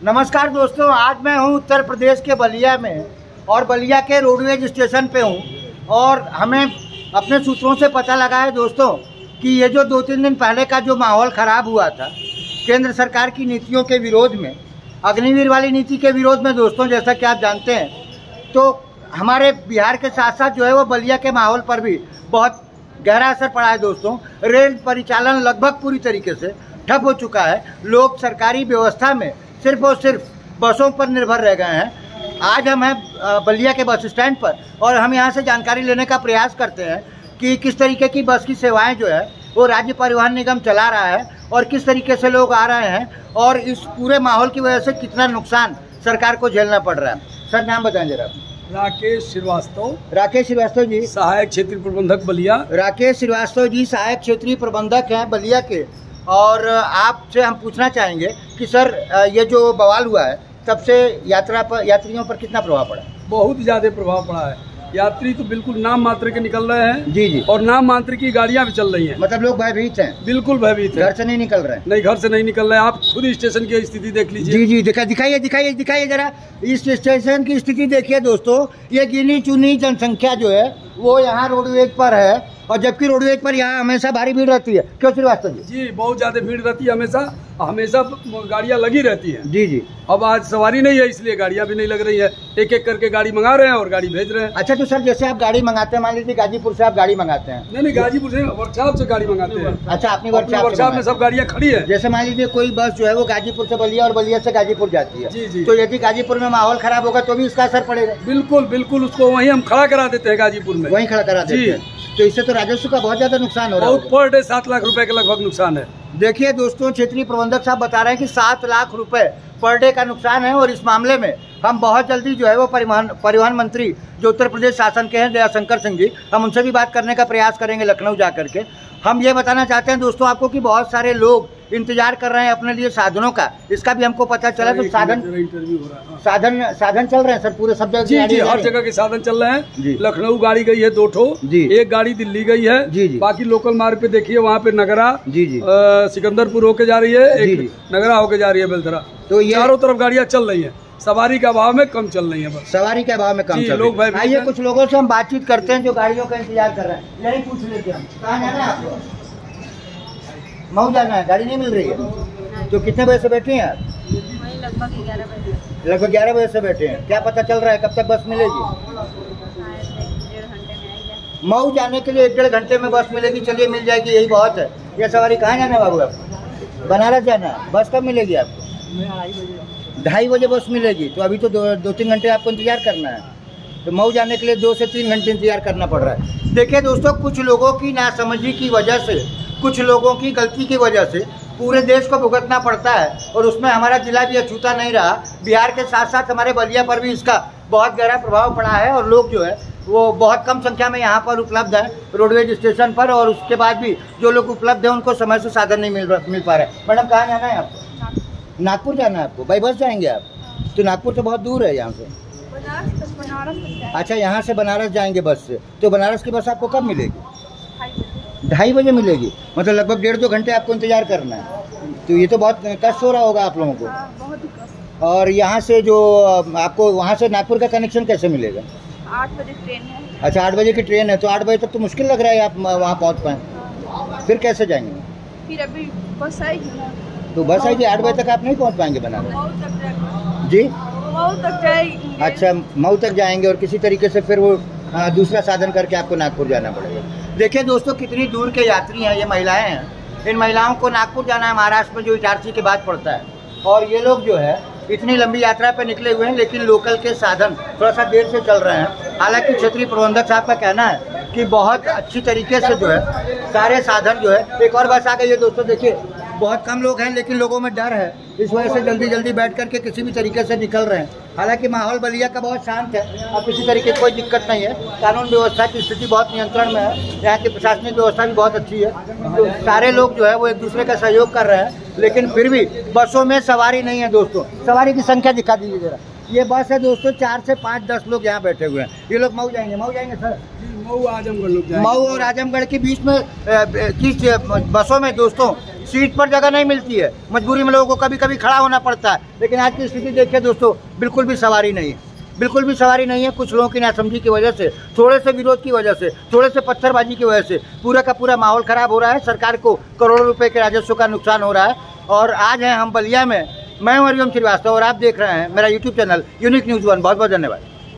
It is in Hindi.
नमस्कार दोस्तों, आज मैं हूँ उत्तर प्रदेश के बलिया में और बलिया के रोडवेज़ स्टेशन पे हूँ। और हमें अपने सूत्रों से पता लगा है दोस्तों कि ये जो दो तीन दिन पहले का जो माहौल ख़राब हुआ था, केंद्र सरकार की नीतियों के विरोध में, अग्निवीर वाली नीति के विरोध में दोस्तों, जैसा कि आप जानते हैं तो हमारे बिहार के साथ साथ जो है वो बलिया के माहौल पर भी बहुत गहरा असर पड़ा है दोस्तों। रेल परिचालन लगभग पूरी तरीके से ठप हो चुका है। लोग सरकारी व्यवस्था में सिर्फ़ और सिर्फ़ बसों पर निर्भर रह गए हैं। आज हम हैं बलिया के बस स्टैंड पर और हम यहाँ से जानकारी लेने का प्रयास करते हैं कि किस तरीके की बस की सेवाएँ जो है वो राज्य परिवहन निगम चला रहा है और किस तरीके से लोग आ रहे हैं और इस पूरे माहौल की वजह से कितना नुकसान सरकार को झेलना पड़ रहा है। सर नाम बताएँ जरा। राकेश श्रीवास्तव। राकेश श्रीवास्तव जी। सहायक क्षेत्रीय प्रबंधक बलिया। राकेश श्रीवास्तव जी सहायक क्षेत्रीय प्रबंधक हैं बलिया के। और आपसे हम पूछना चाहेंगे कि सर ये जो बवाल हुआ है तब से यात्रा पर यात्रियों पर कितना प्रभाव पड़ा? बहुत ज़्यादा प्रभाव पड़ा है। यात्री तो बिल्कुल नाम मात्र के निकल रहे हैं जी जी। और नाम मात्र की गाड़ियाँ भी चल रही हैं। मतलब लोग भयभीत हैं? बिल्कुल भयभीत हैं। घर से नहीं निकल रहे? हैं नहीं घर से नहीं निकल रहे। हैं आप खुद स्टेशन की स्थिति देख लीजिए। जी जी दिखा दिखाइए दिखाइए दिखाइए जरा। इस स्टेशन की स्थिति देखिए दोस्तों ये गिनी चुनी जनसंख्या जो है वो यहाँ रोडवेज़ पर है। और जबकि रोडवेज़ पर यहाँ हमेशा भारी भीड़ रहती है। क्यों श्रीवास्तव जी? जी बहुत ज़्यादा भीड़ रहती है हमेशा। हमेशा गाड़ियाँ लगी रहती है। जी जी। अब आज सवारी नहीं है इसलिए गाड़ियाँ भी नहीं लग रही है। एक एक करके गाड़ी मंगा रहे हैं और गाड़ी भेज रहे हैं। अच्छा तो सर जैसे आप गाड़ी मंगाते हैं मान लीजिए गाजीपुर से आप गाड़ी मंगाते हैं। नहीं नहीं गाजीपुर से वर्कशॉप से गाड़ी मंगाते हैं। अच्छा अपनी वर्कशॉप में सब गाड़ियाँ खड़ी है। जैसे मान लीजिए कोई बस जो है वो गाजीपुर से बलिया और बलिया से गाजीपुर जाती है। जी जी। तो यदि गाजीपुर में माहौल खराब होगा तो भी इसका असर पड़ेगा। बिल्कुल बिल्कुल उसको वहीं हम खड़ा करा देते हैं गाजीपुर में। वहीं खड़ा करा देते हैं। तो इससे तो राजस्व का बहुत ज़्यादा नुकसान हो रहा है पर डे सात लाख रुपए के लगभग नुकसान है। देखिए दोस्तों क्षेत्रीय प्रबंधक साहब बता रहे हैं कि सात लाख रुपए पर डे का नुकसान है और इस मामले में हम बहुत जल्दी जो है वो परिवहन परिवहन मंत्री जो उत्तर प्रदेश शासन के हैं दयाशंकर सिंह जी हम उनसे भी बात करने का प्रयास करेंगे लखनऊ जा करके हम ये बताना चाहते हैं दोस्तों आपको कि बहुत सारे लोग इंतज़ार कर रहे हैं अपने लिए साधनों का। इसका भी हमको पता चला तो साधन हाँ। साधन साधन चल रहे हैं सर पूरे सब जगह जी जी हर जगह के साधन चल रहे हैं। लखनऊ गाड़ी गई है दो ठो। जी। एक गाड़ी दिल्ली गई है। जी जी। बाकी लोकल मार्ग पे देखिए वहाँ पे नगरा जी जी। सिकंदरपुर होके जा रही है एक नगरा होके जा रही है बेलथरा। तो ये चारों तरफ़ गाड़ियाँ चल रही है। सवारी के अभाव में कम चल रही है बस। सवारी के अभाव में कम चल लोग भाई आइए कुछ लोगों से हम बातचीत करते हैं जो गाड़ियों का इंतज़ार कर रहे हैं। यही पूछ लेते हैं कहाँ जाना है आपको? मऊ जाना है गाड़ी नहीं मिल रही है? तो कितने बजे से बैठे हैं आप? लगभग ग्यारह बजे। से बैठे हैं। क्या पता चल रहा है कब तक बस मिलेगी? मऊ जाने के लिए एक डेढ़ घंटे में बस मिलेगी चलिए मिल जाएगी यही बहुत है। ये सवारी कहाँ जाना है बाबू आपको बनारस जाना है। बस कब मिलेगी आपको? ढाई बजे बस मिलेगी। तो अभी तो दो, दो तीन घंटे आपको इंतज़ार करना है। तो मऊ जाने के लिए दो से तीन घंटे इंतज़ार करना पड़ रहा है। देखिए दोस्तों कुछ लोगों की नासमझी की वजह से कुछ लोगों की गलती की वजह से पूरे देश को भुगतना पड़ता है और उसमें हमारा जिला भी अछूता नहीं रहा। बिहार के साथ साथ हमारे बलिया पर भी इसका बहुत गहरा प्रभाव पड़ा है और लोग जो है वो बहुत कम संख्या में यहाँ पर उपलब्ध है रोडवेज़ स्टेशन पर और उसके बाद भी जो लोग उपलब्ध हैं उनको समय से साधन नहीं मिल मिल पा रहा है। मैडम कहाँ जाना है आपको? नागपुर जाना है आपको? बाई बस जाएँगे आप? तो नागपुर तो बहुत दूर है यहाँ से। अच्छा यहाँ से बनारस जाएँगे बस से। तो बनारस की बस आपको कब मिलेगी? ढाई बजे मिलेगी। मतलब लगभग डेढ़ दो घंटे आपको इंतज़ार करना है। तो ये तो बहुत कष्ट हो रहा होगा आप लोगों को। हाँ, और यहाँ से जो आपको वहाँ से नागपुर का कनेक्शन कैसे मिलेगा? आठ बजे ट्रेन है। अच्छा आठ बजे की ट्रेन है तो आठ बजे तक तो मुश्किल लग रहा है आप वहाँ पहुँच पाए। फिर कैसे जाएँगे? फिर अभी बस आएगी तो बस आएगी आठ बजे तक आप नहीं पहुँच पाएँगे बनारस जी? मऊ तक जाएँगे। अच्छा मऊ तक जाएँगे और किसी तरीके से फिर वो दूसरा साधन करके आपको नागपुर जाना पड़ेगा। देखिए दोस्तों, कितनी दूर के यात्री हैं ये महिलाएँ हैं। इन महिलाओं को नागपुर जाना है, महाराष्ट्र में जो इटारसी के बाद पड़ता है। और ये लोग जो है, इतनी लंबी यात्रा पर निकले हुए हैं, लेकिन लोकल के साधन थोड़ा सा देर से चल रहे हैं। हालाँकि क्षेत्रीय प्रबंधक साहब का कहना है कि बहुत अच्छी तरीके से जो है, सारे साधन जो है, एक और बस आ गई है दोस्तों, देखिए बहुत कम लोग हैं लेकिन लोगों में डर है। इस वजह से जल्दी जल्दी बैठ करके किसी भी तरीके से निकल रहे हैं। हालाँकि माहौल बलिया का बहुत शांत है अब किसी तरीके की कोई दिक्कत नहीं है। कानून व्यवस्था की स्थिति बहुत नियंत्रण में है यहाँ की प्रशासनिक व्यवस्था भी बहुत अच्छी है। तो सारे लोग जो है वो एक दूसरे का सहयोग कर रहे हैं लेकिन फिर भी बसों में सवारी नहीं है दोस्तों। सवारी की संख्या दिखा दीजिए जरा। ये बस है दोस्तों चार से पाँच दस लोग यहाँ बैठे हुए हैं। ये लोग मऊ जाएँगे मऊ जाएँगे सर? मऊ आजमगढ़ लोग मऊ और आजमगढ़ के बीच में किस बसों में दोस्तों? सीट पर जगह नहीं मिलती है। मजबूरी में लोगों को कभी कभी खड़ा होना पड़ता है। लेकिन आज की स्थिति देखिए दोस्तों, बिल्कुल भी सवारी नहीं है। बिल्कुल भी सवारी नहीं है, कुछ लोगों की नासमझी की वजह से, थोड़े से विरोध की वजह से, थोड़े से पत्थरबाजी की वजह से पूरा का पूरा माहौल खराब हो रहा है। सरकार को करोड़ों रुपए के राजस्व का नुकसान हो रहा है। और आज हैं हम बलिया में, मैं हूँ हरिओम श्रीवास्तव और आप देख रहे हैं मेरा YouTube channel unique news one बहुत बहुत धन्यवाद।